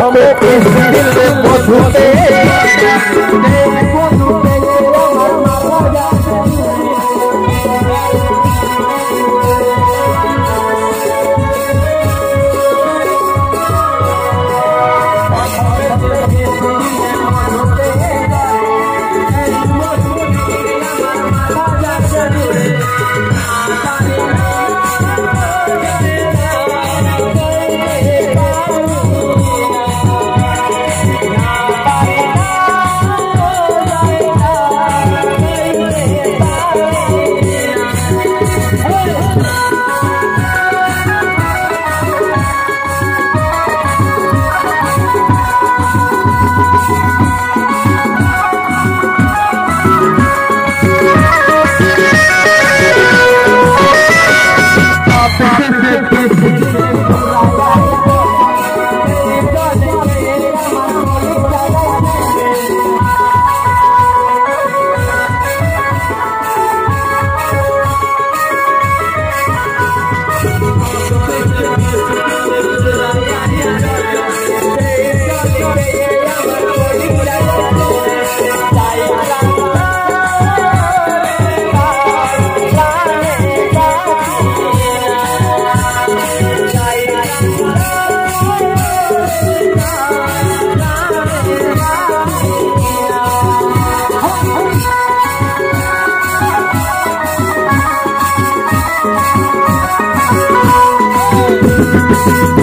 हमें इस दिल में पहुँचते thank you.